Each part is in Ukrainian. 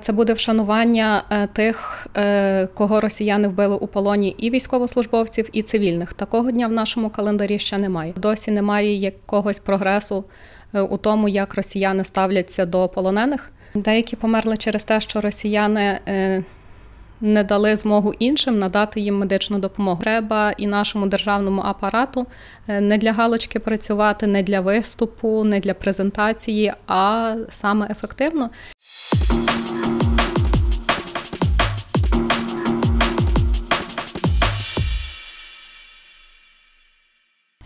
Це буде вшанування е, тих, е, кого росіяни вбили у полоні, і військовослужбовців, і цивільних. Такого дня в нашому календарі ще немає. Досі немає якогось прогресу е, у тому, як росіяни ставляться до полонених. Деякі померли через те, що росіяни не дали змогу іншим надати їм медичну допомогу. Треба і нашому державному апарату не для галочки працювати, не для виступу, не для презентації, а саме ефективно.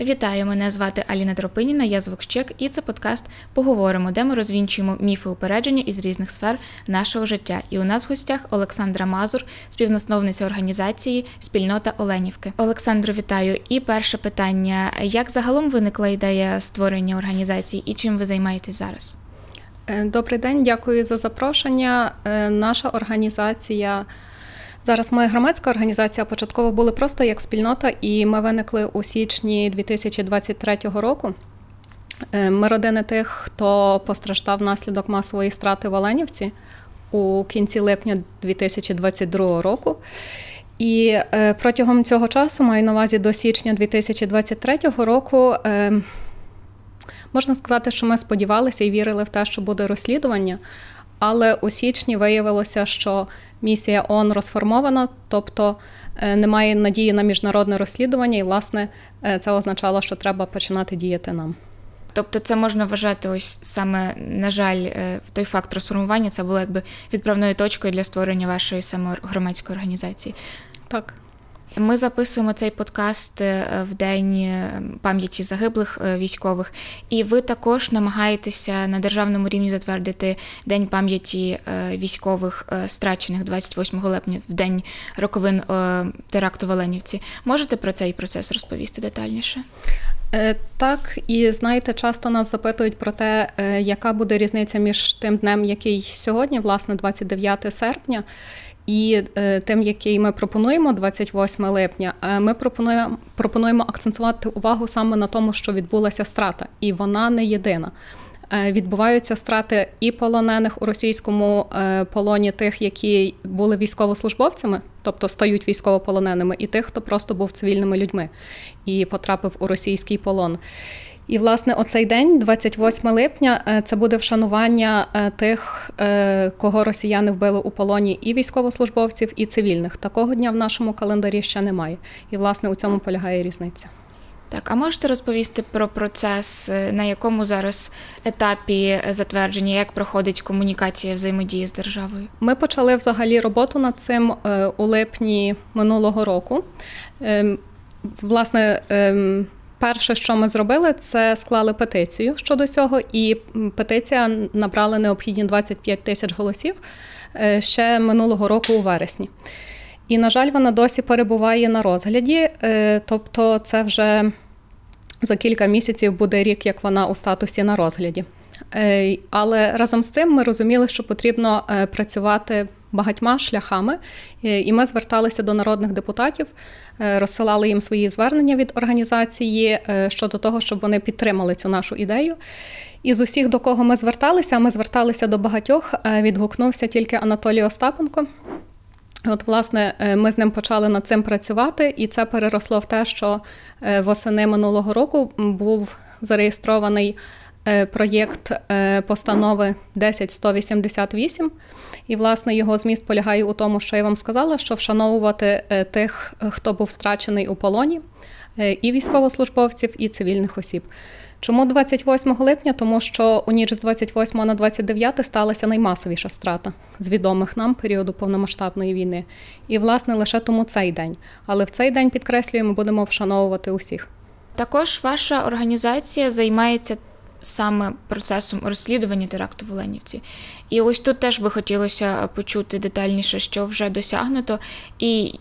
Вітаю, мене звати Аліна Тропиніна, я звукчек, і це подкаст Поговоримо, де ми розвінчуємо міфи упередження із різних сфер нашого життя. І у нас в гостях Олександра Мазур, співзасновниця організації Спільнота Оленівки. Олександру, вітаю. І перше питання: як загалом виникла ідея створення організації і чим ви займаєтесь зараз? Е, добрий день, дякую за запрошення. Е, наша організація. Зараз ми громадська організація початково були просто як спільнота, і ми виникли у січні 2023 року. Е, ми родини тих, хто постраждав внаслідок масової страти в Оленівці у кінці липня 2022 року. І е, протягом цього часу, маю на увазі до січня 2023 року, е, можна сказати, що ми сподівалися і вірили в те, що буде розслідування. Але у січні виявилося, що місія ООН розформована, тобто е, немає надії на міжнародне розслідування, і власне е, це означало, що треба починати діяти нам. Тобто, це можна вважати, ось саме на жаль, е, той факт розформування це було якби відправною точкою для створення вашої саме громадської організації. Так. Ми записуємо цей подкаст е, в день е, пам'яті загиблих е, військових, і ви також намагаєтеся на державному рівні затвердити день пам'яті військових страчених 28 липня, в день роковин теракту в Оленівці. Можете про цей процес розповісти детальніше? Так, і знаєте, часто нас запитують про те, яка буде різниця між тим днем, який сьогодні, власне, 29 серпня, і е, тим, який ми пропонуємо 28 липня, е, ми пропонуємо пропонуємо акцентувати увагу саме на тому, що відбулася страта, і вона не єдина. Е, відбуваються страти і полонених у російському полоні тих, які були військовослужбовцями, тобто стають військовополоненими, і тих, хто просто був цивільними людьми і потрапив у російський полон. І, власне, оцей день, 28 липня, е, це буде вшанування е, тих, е, кого росіяни вбили у полоні, і військовослужбовців, і цивільних. Такого дня в нашому календарі ще немає. І, власне, у цьому полягає різниця. Так, а можете розповісти про процес, на якому зараз етапі затвердження, як проходить комунікація взаємодії з державою? Ми почали взагалі роботу над цим у липні минулого року. Ем, власне, ем, Перше, що ми зробили, це склали петицію щодо цього, і петиція набрала необхідні 25 тисяч голосів е, ще минулого року у вересні. І, на жаль, вона досі перебуває на розгляді, е, тобто це вже за кілька місяців буде рік, як вона у статусі на розгляді. Е, але разом з цим ми розуміли, що потрібно працювати багатьма шляхами, е, і ми зверталися до народних депутатів, е, розсилали їм свої звернення від організації е, щодо того, щоб вони підтримали цю нашу ідею. І з усіх, до кого ми зверталися, ми зверталися до багатьох, відгукнувся тільки Анатолій Остапенко. От, власне, ми з ним почали над цим працювати, і це переросло в те, що восени минулого року був зареєстрований проєкт постанови 10188, і, власне, його зміст полягає у тому, що я вам сказала, що вшановувати е, тих, хто був страчений у полоні, е, і військовослужбовців, і цивільних осіб. Чому 28 липня? Тому що у ніч з 28 на 29 сталася наймасовіша страта з відомих нам періоду повномасштабної війни. І, власне, лише тому цей день. Але в цей день підкреслюємо, будемо вшановувати усіх. Також ваша організація займається саме процесом розслідування теракту в Оленівці. І ось тут теж би хотілося почути детальніше, що вже досягнуто, і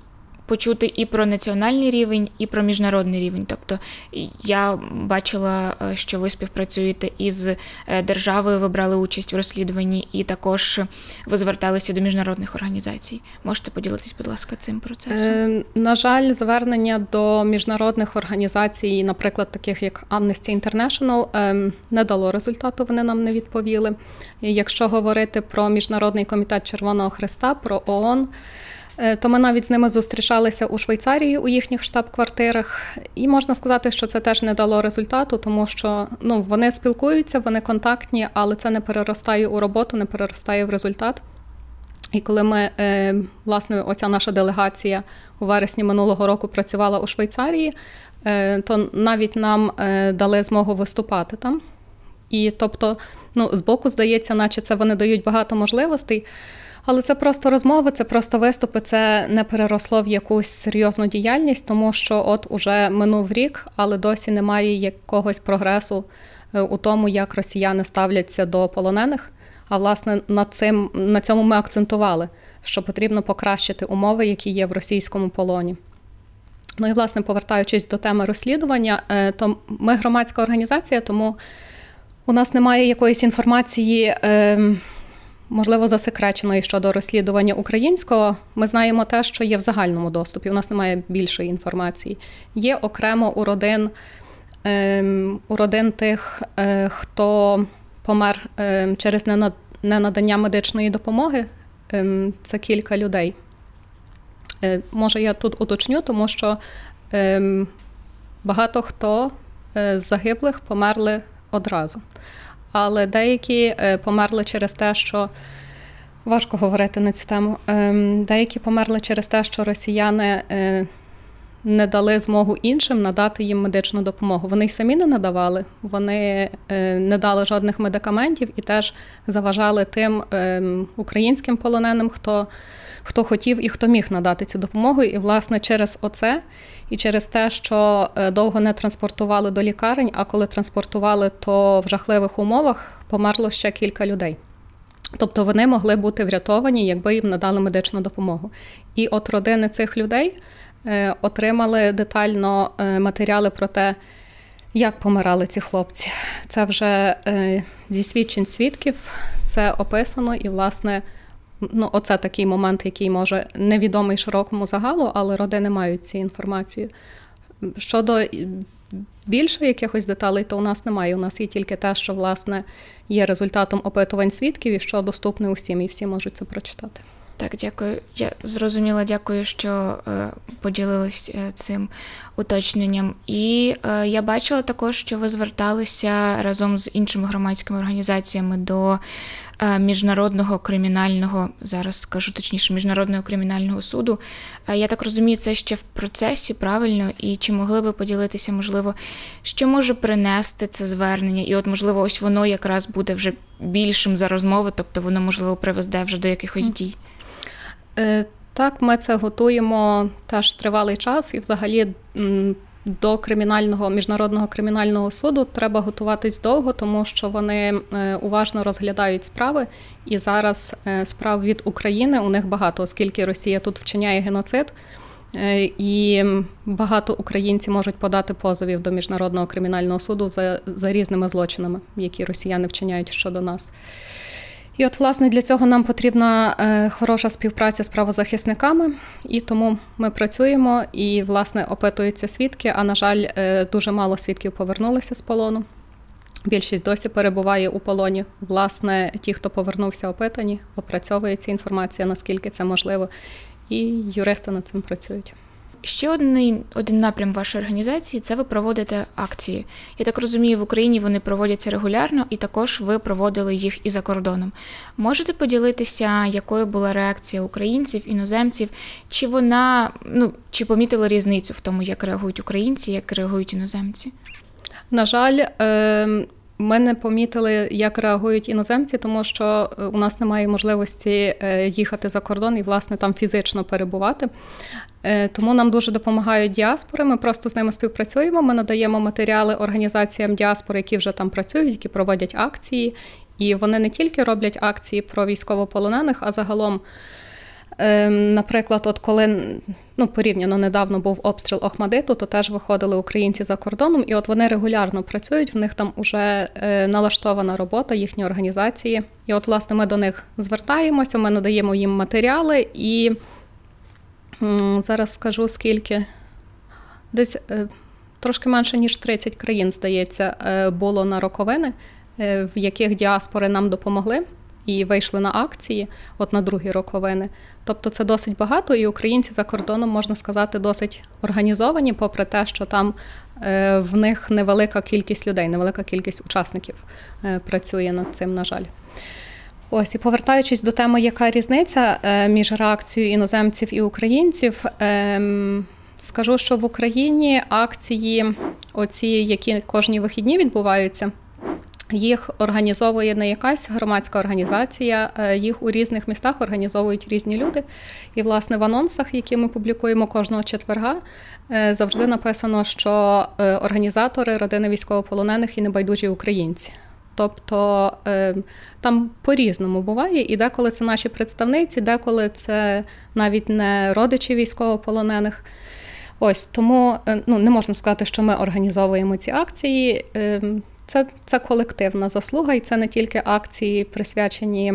почути і про національний рівень, і про міжнародний рівень. Тобто я бачила, е, що ви співпрацюєте із е, державою, ви брали участь в розслідуванні, і також ви зверталися до міжнародних організацій. Можете поділитись, будь ласка, цим процесом? Е, на жаль, звернення до міжнародних організацій, наприклад, таких як Amnesty International, е, не дало результату. Вони нам не відповіли. Якщо говорити про міжнародний комітет Червоного Христа, про ООН, то ми навіть з ними зустрічалися у Швейцарії у їхніх штаб-квартирах, і можна сказати, що це теж не дало результату, тому що ну вони спілкуються, вони контактні, але це не переростає у роботу, не переростає в результат. І коли ми, е, власне, оця наша делегація у вересні минулого року працювала у Швейцарії, е, то навіть нам дали змогу виступати там. І тобто, ну, збоку здається, наче це вони дають багато можливостей. Але це просто розмови, це просто виступи, це не переросло в якусь серйозну діяльність, тому що от уже минув рік, але досі немає якогось прогресу е, у тому, як росіяни ставляться до полонених. А власне над цим на цьому ми акцентували, що потрібно покращити умови, які є в російському полоні. Ну і власне, повертаючись до теми розслідування, е, то ми громадська організація, тому у нас немає якоїсь інформації. Можливо, засекреченої щодо розслідування українського. Ми знаємо те, що є в загальному доступі. У нас немає більшої інформації. Є окремо у родин ем, у родин тих, е, хто помер ем, через ненадання медичної допомоги. Ем, це кілька людей. Е, може, я тут уточню, тому що багато хто е, з загиблих померли одразу але деякі е, померли через те, що важко говорити на цю тему. Ем, деякі померли через те, що росіяни е, не дали змогу іншим надати їм медичну допомогу. Вони й самі не надавали, вони е, не дали жодних медикаментів і теж заважали тим ем, українським полоненим, хто хто хотів і хто міг надати цю допомогу. І, власне, через оце і через те, що е, довго не транспортували до лікарень, а коли транспортували, то в жахливих умовах померло ще кілька людей. Тобто вони могли бути врятовані, якби їм надали медичну допомогу. І от родини цих людей е, отримали детально е, матеріали про те, як помирали ці хлопці. Це вже зі свідчень свідків, це описано і, власне, ну, оце такий момент, який може невідомий широкому загалу, але родини мають цю інформацію. Щодо більше якихось деталей, то у нас немає. У нас є тільки те, що власне є результатом опитувань свідків і що доступне усім, і всі можуть це прочитати. Так, дякую. Я зрозуміла, дякую, що е, поділились е, цим уточненням. І е, я бачила також, що ви зверталися разом з іншими громадськими організаціями до міжнародного кримінального, зараз скажу точніше, міжнародного кримінального суду. Е, я так розумію, це ще в процесі правильно, і чи могли би поділитися, можливо, що може принести це звернення, і от, можливо, ось воно якраз буде вже більшим за розмови, тобто воно, можливо, привезе вже до якихось дій. Е, так, ми це готуємо теж тривалий час, і взагалі до кримінального міжнародного кримінального суду треба готуватись довго, тому що вони е, уважно розглядають справи. І зараз е, справ від України у них багато, оскільки Росія тут вчиняє геноцид. Е, і багато українців можуть подати позовів до міжнародного кримінального суду за за різними злочинами, які росіяни вчиняють щодо нас. І от, власне, для цього нам потрібна е, хороша співпраця з правозахисниками, і тому ми працюємо і, власне, опитуються свідки. А на жаль, е, дуже мало свідків повернулися з полону. Більшість досі перебуває у полоні. Власне, ті, хто повернувся, опитані, опрацьовується інформація, наскільки це можливо, і юристи над цим працюють. Ще один один напрям вашої організації це ви проводите акції. Я так розумію, в Україні вони проводяться регулярно, і також ви проводили їх і за кордоном. Можете поділитися, якою була реакція українців, іноземців? Чи вона ну чи помітили різницю в тому, як реагують українці, як реагують іноземці? На жаль, е- ми не помітили, як реагують іноземці, тому що е, у нас немає можливості е, їхати за кордон і, власне, там фізично перебувати. Е, тому нам дуже допомагають діаспори. Ми просто з ними співпрацюємо. Ми надаємо матеріали організаціям діаспори, які вже там працюють, які проводять акції. І вони не тільки роблять акції про військовополонених, а загалом наприклад, от коли ну, порівняно недавно був обстріл Охмадиту, то теж виходили українці за кордоном, і от вони регулярно працюють, в них там вже е, налаштована робота, їхні організації. І от, власне, ми до них звертаємося, ми надаємо їм матеріали, і зараз скажу скільки. Десь е, трошки менше, ніж 30 країн, здається, е, було на роковини, в яких діаспори нам допомогли і вийшли на акції, от на другі роковини. Тобто це досить багато, і українці за кордоном, можна сказати, досить організовані, попри те, що там е, в них невелика кількість людей, невелика кількість учасників е, працює над цим, на жаль. Ось і повертаючись до теми, яка різниця е, між реакцією іноземців і українців, ем, скажу, що в Україні акції, оці, які кожні вихідні відбуваються. Їх організовує не якась громадська організація, е, їх у різних містах організовують різні люди. І, власне, в анонсах, які ми публікуємо кожного четверга, е, завжди написано, що е, організатори родини військовополонених і небайдужі українці. Тобто там по-різному буває, і деколи це наші представниці, деколи це навіть не родичі військовополонених. Ось тому ну, не можна сказати, що ми організовуємо ці акції. Це, це колективна заслуга, і це не тільки акції, присвячені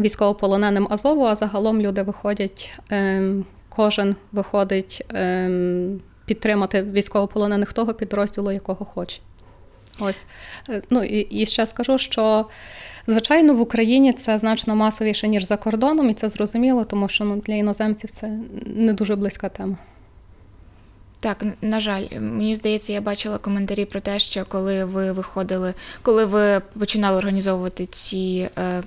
військовополоненим Азову, а загалом люди виходять, ем, кожен виходить ем, підтримати військовополонених того підрозділу, якого хоче. Ось. Е, ну і, і ще скажу, що. Звичайно, в Україні це значно масовіше, ніж за кордоном, і це зрозуміло, тому що ну, для іноземців це не дуже близька тема. Так, на жаль, мені здається, я бачила коментарі про те, що коли ви виходили, коли ви починали організовувати ці е,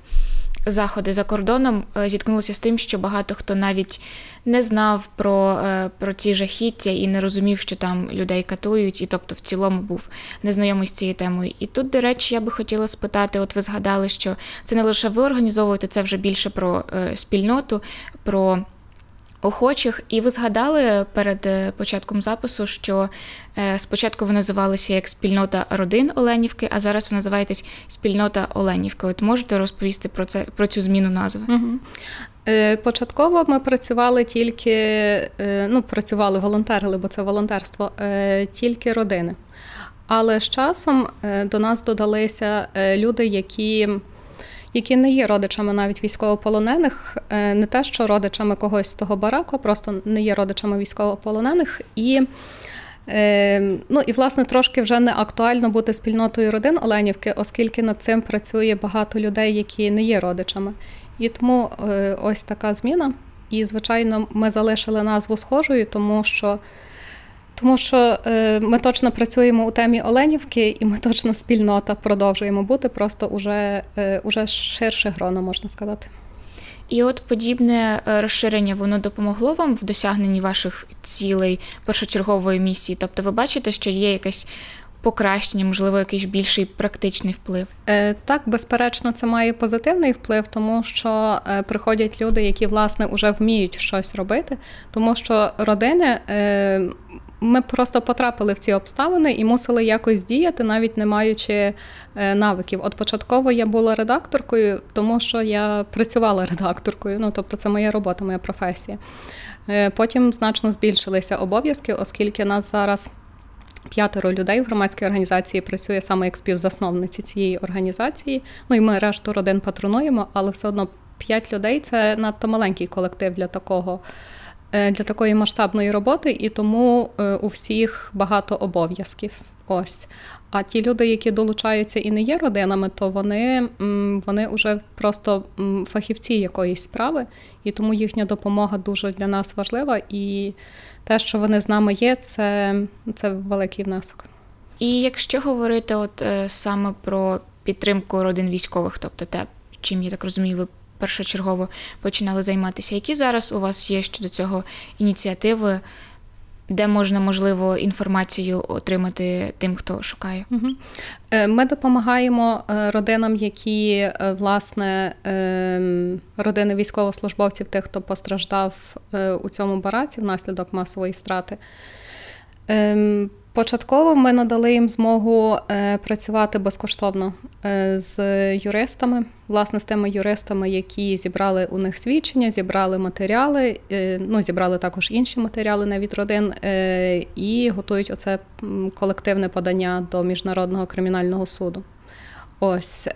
заходи за кордоном, е, зіткнулися з тим, що багато хто навіть не знав про е, про ці жахіття і не розумів, що там людей катують, і тобто в цілому був незнайомий з цією темою. І тут, до речі, я би хотіла спитати: от ви згадали, що це не лише ви організовуєте, це вже більше про е, спільноту. про охочих. І ви згадали перед е, початком запису, що е, спочатку ви називалися як спільнота родин Оленівки, а зараз ви називаєтесь спільнота Оленівки. От можете розповісти про це про цю зміну назви? Угу. Початково ми працювали тільки, ну, працювали волонтерили, бо це волонтерство, тільки родини. Але з часом до нас додалися люди, які які не є родичами навіть військовополонених, е, не те, що родичами когось з того бараку, просто не є родичами військовополонених. І е, Ну і власне трошки вже не актуально бути спільнотою родин Оленівки, оскільки над цим працює багато людей, які не є родичами. І тому е, ось така зміна. І, звичайно, ми залишили назву схожою, тому що тому що е, ми точно працюємо у темі Оленівки, і ми точно спільнота продовжуємо бути, просто уже, е, уже ширше гроно, можна сказати. І от подібне е, розширення воно допомогло вам в досягненні ваших цілей першочергової місії. Тобто, ви бачите, що є якась покращення, можливо, якийсь більший практичний вплив? Так, безперечно, це має позитивний вплив, тому що приходять люди, які власне вже вміють щось робити, тому що родини. Е, ми просто потрапили в ці обставини і мусили якось діяти, навіть не маючи навиків. От початково я була редакторкою, тому що я працювала редакторкою. Ну тобто, це моя робота, моя професія. Потім значно збільшилися обов'язки, оскільки нас зараз П'ятеро людей в громадській організації працює саме як співзасновниці цієї організації. Ну і ми решту родин патронуємо, але все одно п'ять людей це надто маленький колектив для такого. Е, для такої масштабної роботи, і тому е, у всіх багато обов'язків. Ось. А ті люди, які долучаються і не є родинами, то вони вони вже просто фахівці якоїсь справи, і тому їхня допомога дуже для нас важлива. І те, що вони з нами є, це, це великий внесок. І якщо говорити, от е, саме про підтримку родин військових, тобто те, чим я так розумію, ви першочергово починали займатися, які зараз у вас є щодо цього ініціативи? де можна можливо інформацію отримати тим, хто шукає. Е, ми допомагаємо е, родинам, які е, власне ем, родини військовослужбовців, тих, хто постраждав у цьому бараці внаслідок масової страти. Початково ми надали їм змогу е, працювати безкоштовно е, з юристами, власне, з тими юристами, які зібрали у них свідчення, зібрали матеріали, е, ну зібрали також інші матеріали не від родин і готують оце колективне подання до міжнародного кримінального суду. Ось,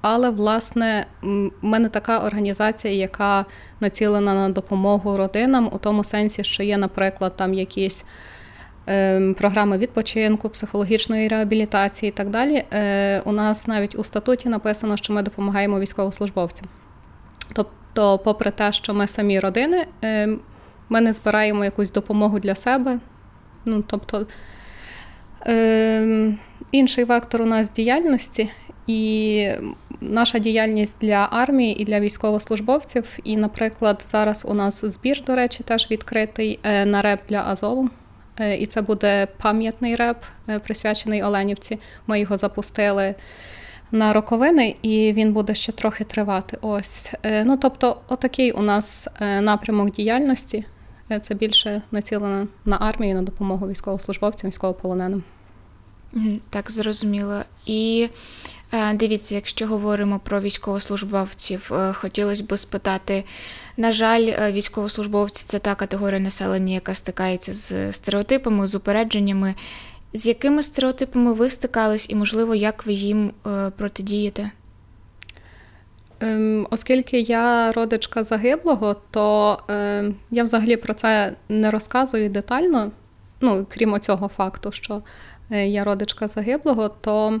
але власне в мене така організація, яка націлена на допомогу родинам, у тому сенсі, що є, наприклад, там якісь. Ем, програми відпочинку, психологічної реабілітації і так далі. Е, у нас навіть у статуті написано, що ми допомагаємо військовослужбовцям. Тобто, попри те, що ми самі родини, ем, ми не збираємо якусь допомогу для себе. Ну, тобто, ем, інший вектор у нас діяльності, і наша діяльність для армії і для військовослужбовців. І, наприклад, зараз у нас збір, до речі, теж відкритий е, на реп для Азову. Е, і це буде пам'ятний реп, е, присвячений Оленівці. Ми його запустили на роковини, і він буде ще трохи тривати. Ось. Е, ну тобто, отакий у нас напрямок діяльності. Це більше націлено на армію, на допомогу військовослужбовцям, військовополоненим. Так, зрозуміло. І дивіться, якщо говоримо про військовослужбовців, хотілося б спитати. На жаль, е, військовослужбовці це та категорія населення, яка стикається з стереотипами, з упередженнями. З якими стереотипами ви стикались, і, можливо, як ви їм е, протидієте? Ем, оскільки я родичка загиблого, то е, я взагалі про це не розказую детально. Ну, крім цього факту, що е, я родичка загиблого, то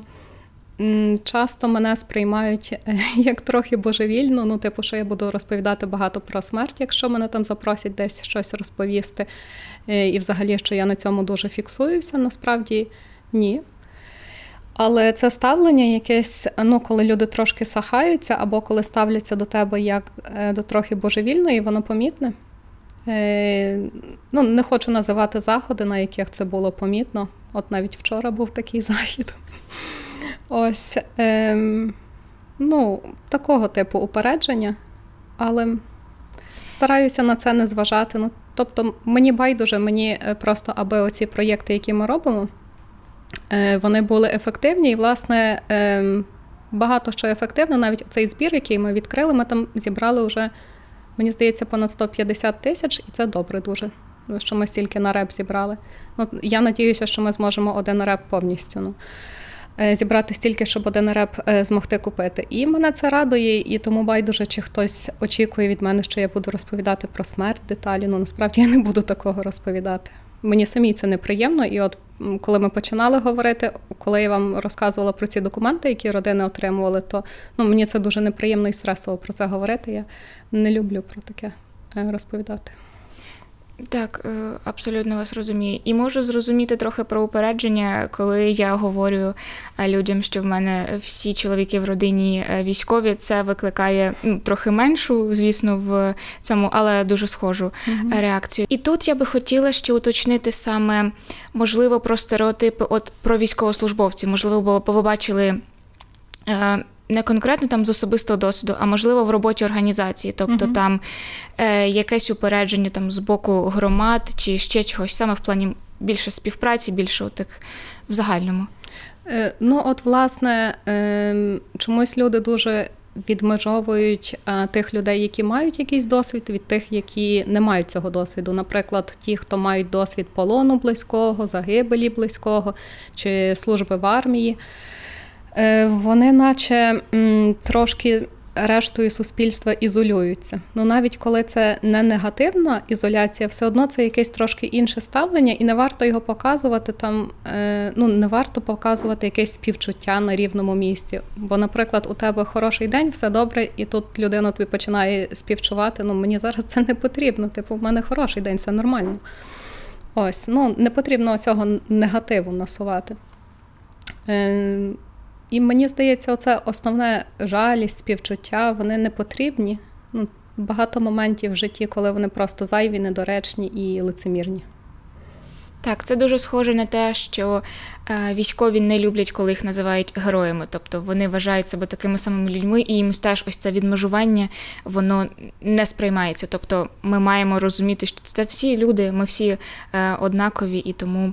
Часто мене сприймають е, як трохи божевільно, ну, типу, що я буду розповідати багато про смерть, якщо мене там запросять десь щось розповісти. Е, і взагалі, що я на цьому дуже фіксуюся, насправді ні. Але це ставлення якесь, ну, коли люди трошки сахаються, або коли ставляться до тебе як е, до трохи божевільної, воно помітне. Ну, Не хочу називати заходи, на яких це було помітно. От навіть вчора був такий захід. Ось ем, ну, такого типу упередження, але стараюся на це не зважати. Ну, Тобто, мені байдуже, мені е, просто, аби оці проєкти, які ми робимо, е, вони були ефективні. І, власне, е, багато що ефективно, навіть цей збір, який ми відкрили, ми там зібрали вже, мені здається, понад 150 тисяч, і це добре дуже. Що ми стільки на реп зібрали. Ну, Я надіюся, що ми зможемо один реп повністю. Ну. Е, зібрати стільки, щоб один реп е, змогти купити. І мене це радує, і тому байдуже, чи хтось очікує від мене, що я буду розповідати про смерть деталі. Ну насправді я не буду такого розповідати. Мені самій це неприємно, і от коли ми починали говорити, коли я вам розказувала про ці документи, які родини отримували, то ну мені це дуже неприємно і стресово про це говорити. Я не люблю про таке е, розповідати. Так, е, абсолютно вас розумію. І можу зрозуміти трохи про упередження, коли я говорю е, людям, що в мене всі чоловіки в родині е, військові. Це викликає ну, трохи меншу, звісно, в цьому, але дуже схожу mm реакцію. І тут я би хотіла ще уточнити саме можливо про стереотипи от про військовослужбовців. Можливо, бо ви бачили не конкретно там з особистого досвіду, а можливо в роботі організації, тобто uh там е, якесь упередження там з боку громад чи ще чогось, саме в плані більше співпраці, більше так в загальному. Е, ну, от, власне, е, чомусь люди дуже відмежовують е, тих людей, які мають якийсь досвід, від тих, які не мають цього досвіду. Наприклад, ті, хто мають досвід полону близького, загибелі близького чи служби в армії. Е, вони, наче трошки рештою суспільства ізолюються. Ну навіть коли це не негативна ізоляція, все одно це якесь трошки інше ставлення, і не варто його показувати там. Е, ну не варто показувати якесь співчуття на рівному місці. Бо, наприклад, у тебе хороший день, все добре, і тут людина тобі починає співчувати. Ну мені зараз це не потрібно. Типу, в мене хороший день, все нормально. Ось, ну не потрібно цього негативу насувати. І мені здається, оце основне жалість, співчуття, вони не потрібні. Ну, Багато моментів в житті, коли вони просто зайві, недоречні і лицемірні. Так, це дуже схоже на те, що е, військові не люблять, коли їх називають героями. Тобто вони вважають себе такими самими людьми, і їм теж ось це відмежування воно не сприймається. Тобто ми маємо розуміти, що це всі люди, ми всі е, однакові, і тому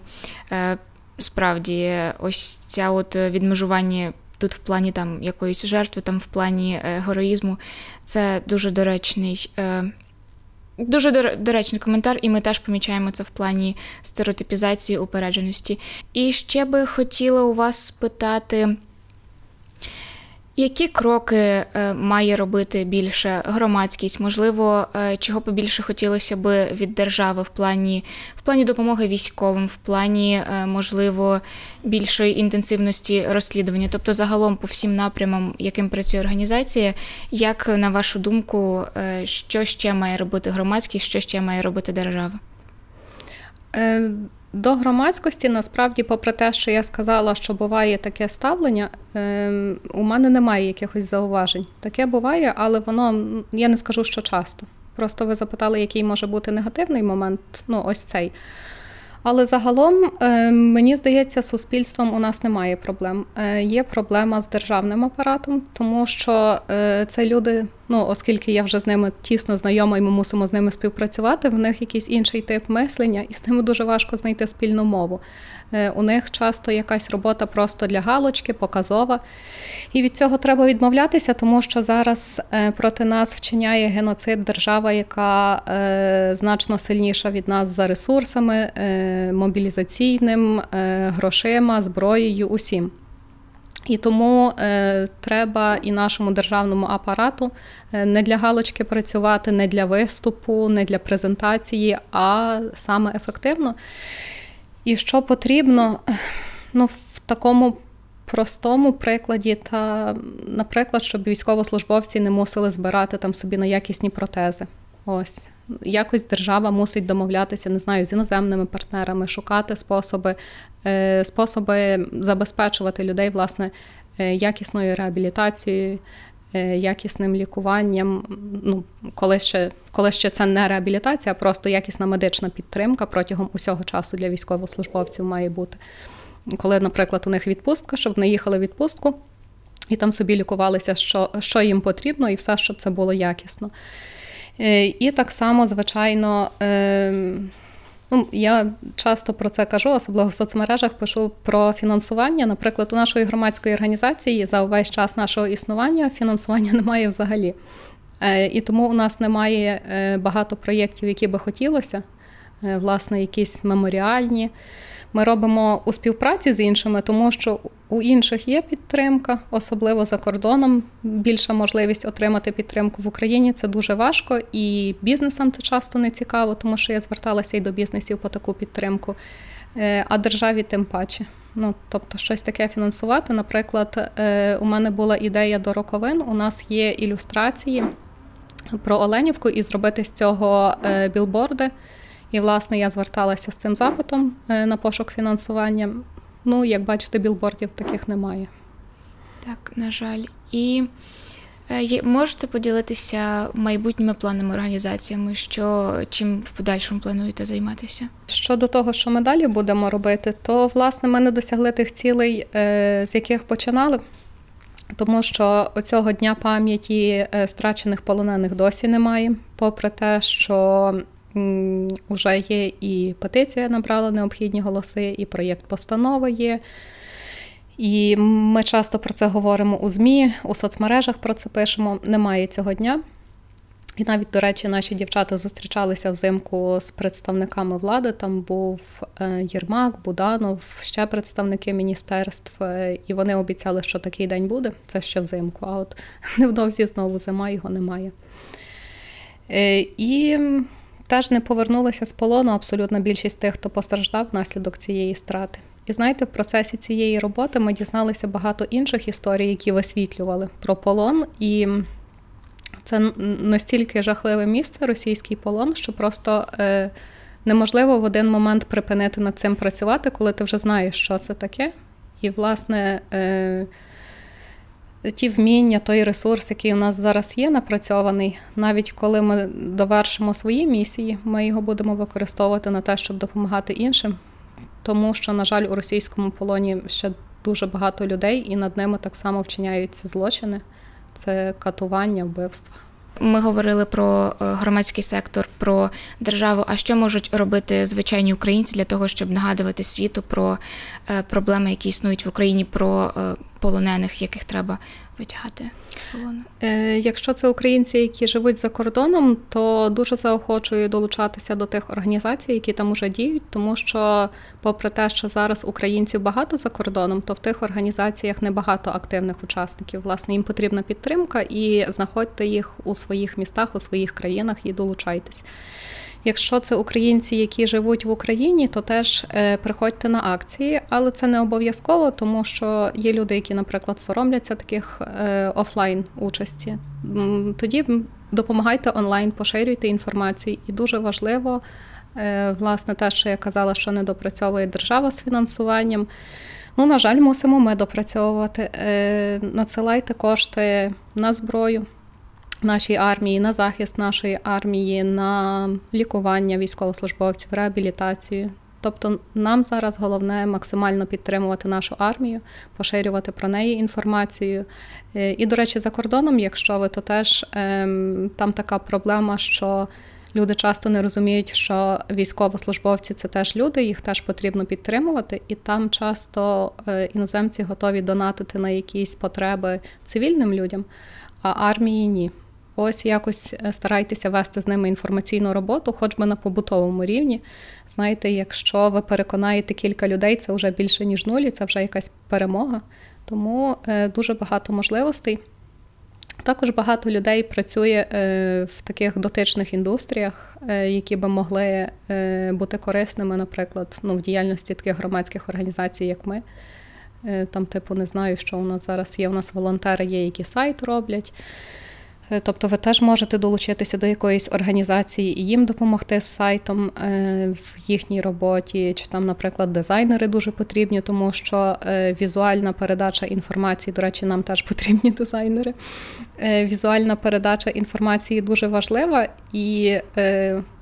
е, справді ось ця от відмежування тут в плані там якоїсь жертви, там в плані е, героїзму, це дуже доречний. Е, Дуже доречний коментар, і ми теж помічаємо це в плані стереотипізації упередженості. І ще би хотіла у вас спитати, які кроки е, має робити більше громадськість? Можливо, е, чого побільше хотілося б від держави в плані в плані допомоги військовим, в плані, е, можливо, більшої інтенсивності розслідування, тобто загалом по всім напрямам, яким працює організація, як на вашу думку, що ще має робити громадськість, що ще має робити держава? До громадськості насправді, попри те, що я сказала, що буває таке ставлення, ем, у мене немає якихось зауважень. Таке буває, але воно я не скажу, що часто. Просто ви запитали, який може бути негативний момент, ну ось цей. Але загалом, ем, мені здається, суспільством у нас немає проблем. Е, є проблема з державним апаратом, тому що е, це люди, ну оскільки я вже з ними тісно знайома, і ми мусимо з ними співпрацювати. В них якийсь інший тип мислення, і з ними дуже важко знайти спільну мову. Е, у них часто якась робота просто для галочки, показова. І від цього треба відмовлятися, тому що зараз е, проти нас вчиняє геноцид держава, яка е, значно сильніша від нас за ресурсами, мобілізаційним, грошима, зброєю, усім. І тому е, треба і нашому державному апарату не для галочки працювати, не для виступу, не для презентації, а саме ефективно. І що потрібно ну, в такому простому прикладі, та, наприклад, щоб військовослужбовці не мусили збирати там собі на якісні протези. Ось. Якось держава мусить домовлятися, не знаю, з іноземними партнерами, шукати способи е, способи забезпечувати людей власне, е, якісною реабілітацією, Е, якісним лікуванням. Ну, Коли ще коли ще це не реабілітація, а просто якісна медична підтримка протягом усього часу для військовослужбовців має бути. Коли, наприклад, у них відпустка, щоб вони їхали в відпустку і там собі лікувалися, що, що їм потрібно, і все, щоб це було якісно. Е, і так само, звичайно. Ем, Ну, Я часто про це кажу, особливо в соцмережах пишу про фінансування. Наприклад, у нашої громадської організації за увесь час нашого існування фінансування немає взагалі. Е, і тому у нас немає е, багато проєктів, які би хотілося, власне, якісь меморіальні ми робимо у співпраці з іншими, тому що у інших є підтримка, особливо за кордоном. Більша можливість отримати підтримку в Україні це дуже важко, і бізнесам це часто не цікаво, тому що я зверталася і до бізнесів по таку підтримку, е, а державі тим паче. Ну, тобто, щось таке фінансувати. Наприклад, е, у мене була ідея до роковин. У нас є ілюстрації про Оленівку і зробити з цього е, білборди. І, власне, я зверталася з цим запитом е, на пошук фінансування. Ну, як бачите, білбордів таких немає. Так, на жаль. І е, можете поділитися майбутніми планами організаціями, що чим в подальшому плануєте займатися? Щодо того, що ми далі будемо робити, то власне ми не досягли тих цілей, е, з яких починали. Тому що оцього дня пам'яті страчених полонених досі немає, попри те, що Уже є і петиція набрала необхідні голоси, і проєкт постанови є. І ми часто про це говоримо у ЗМІ, у соцмережах про це пишемо. Немає цього дня. І навіть, до речі, наші дівчата зустрічалися взимку з представниками влади. Там був е, Єрмак, Буданов, ще представники міністерств, е, і вони обіцяли, що такий день буде. Це ще взимку. А от невдовзі знову зима його немає. Е, і теж не повернулися з полону абсолютно більшість тих, хто постраждав внаслідок цієї страти. І знаєте, в процесі цієї роботи ми дізналися багато інших історій, які висвітлювали про полон. І це настільки жахливе місце, російський полон, що просто е, неможливо в один момент припинити над цим працювати, коли ти вже знаєш, що це таке. І, власне, е, ті вміння, той ресурс, який у нас зараз є, напрацьований, навіть коли ми довершимо свої місії, ми його будемо використовувати на те, щоб допомагати іншим, тому що, на жаль, у російському полоні ще дуже багато людей, і над ними так само вчиняються злочини. Це катування, вбивства. Ми говорили про е, громадський сектор, про державу. А що можуть робити звичайні українці для того, щоб нагадувати світу про е, проблеми, які існують в Україні, про е, полонених, яких треба витягати з полону? Якщо це українці, які живуть за кордоном, то дуже заохочую долучатися до тих організацій, які там уже діють, тому що, попри те, що зараз українців багато за кордоном, то в тих організаціях небагато активних учасників. Власне, їм потрібна підтримка і знаходьте їх у своїх містах, у своїх країнах і долучайтесь. Якщо це українці, які живуть в Україні, то теж е, приходьте на акції, але це не обов'язково, тому що є люди, які, наприклад, соромляться таких е, офлайн участі. Тоді допомагайте онлайн, поширюйте інформацію, і дуже важливо, е, власне, те, що я казала, що не допрацьовує держава з фінансуванням. Ну, на жаль, мусимо ми допрацьовувати. Надсилайте кошти на зброю нашій армії, на захист нашої армії, на лікування військовослужбовців, реабілітацію. Тобто нам зараз головне максимально підтримувати нашу армію, поширювати про неї інформацію. Е, і, до речі, за кордоном, якщо ви, то теж ем, там така проблема, що люди часто не розуміють, що військовослужбовці це теж люди, їх теж потрібно підтримувати, і там часто е, іноземці готові донатити на якісь потреби цивільним людям, а армії ні. Ось якось е, старайтеся вести з ними інформаційну роботу, хоч би на побутовому рівні. Знаєте, якщо ви переконаєте кілька людей, це вже більше ніж нулі, це вже якась перемога. Тому е, дуже багато можливостей. Також багато людей працює е, в таких дотичних індустріях, які би могли бути корисними, наприклад, ну, в діяльності таких громадських організацій, як ми. Там, типу, не знаю, що у нас зараз є. У нас волонтери є, які сайт роблять. Е, тобто ви теж можете долучитися до якоїсь організації і їм допомогти з сайтом е, в їхній роботі, чи там, наприклад, дизайнери дуже потрібні, тому що е, візуальна передача інформації, до речі, нам теж потрібні дизайнери. Візуальна передача інформації дуже важлива, і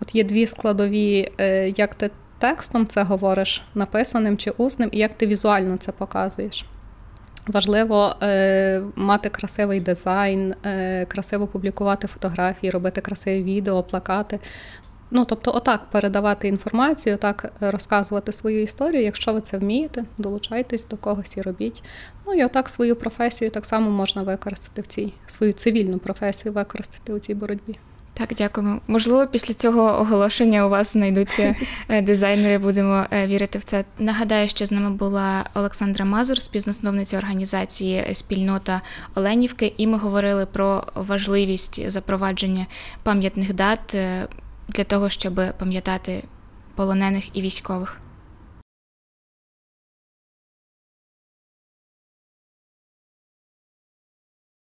от є дві складові, як ти текстом це говориш, написаним чи усним, і як ти візуально це показуєш. Важливо е, мати красивий дизайн, е, красиво публікувати фотографії, робити красиві відео, плакати. Ну, тобто, отак передавати інформацію, так розказувати свою історію. Якщо ви це вмієте, долучайтесь до когось і робіть. Ну і отак свою професію так само можна використати в цій свою цивільну професію використати у цій боротьбі. Так, дякуємо. Можливо, після цього оголошення у вас знайдуться е, дизайнери. Будемо е, вірити в це. Нагадаю, що з нами була Олександра Мазур, співзасновниця організації Спільнота Оленівки, і ми говорили про важливість запровадження пам'ятних дат е, для того, щоб пам'ятати полонених і військових.